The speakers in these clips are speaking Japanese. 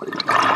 Thank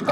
You